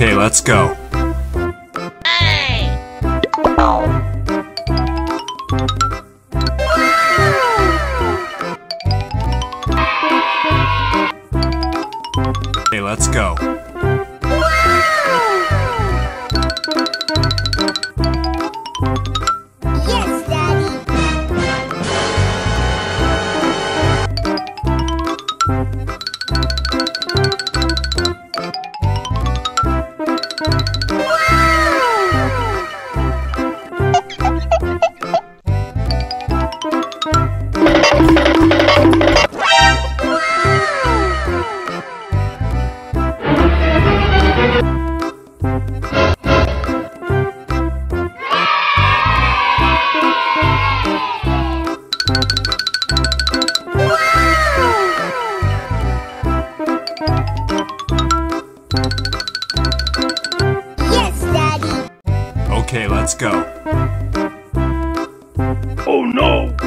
Okay, let's go. Let's go. Oh no!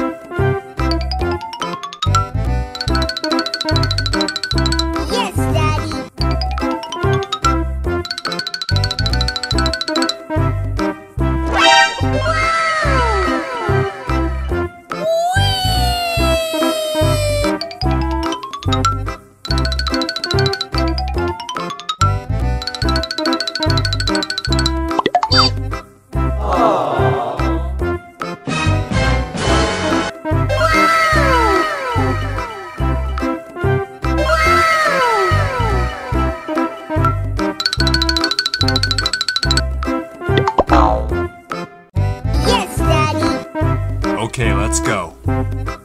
Okay, let's go.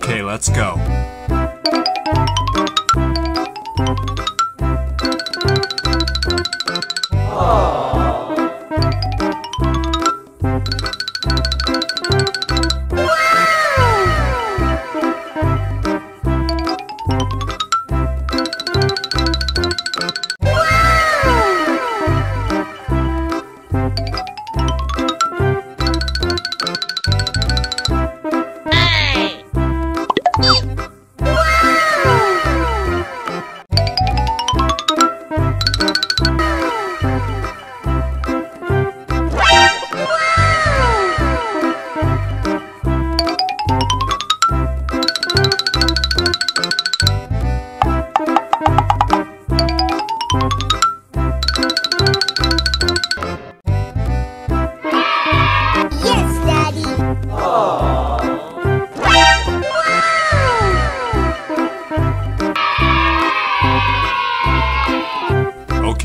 Okay, let's go.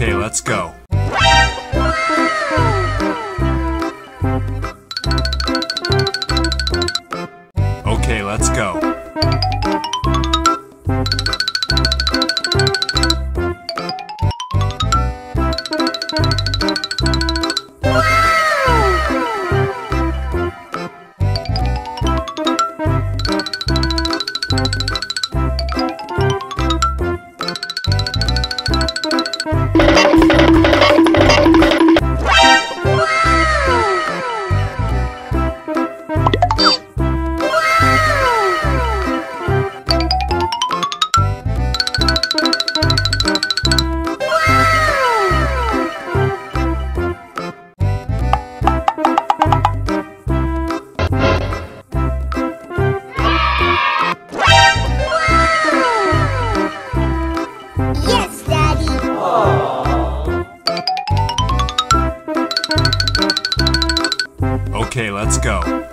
Okay, let's go. let's go.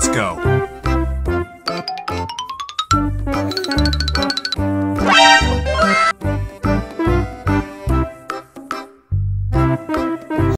Let's go.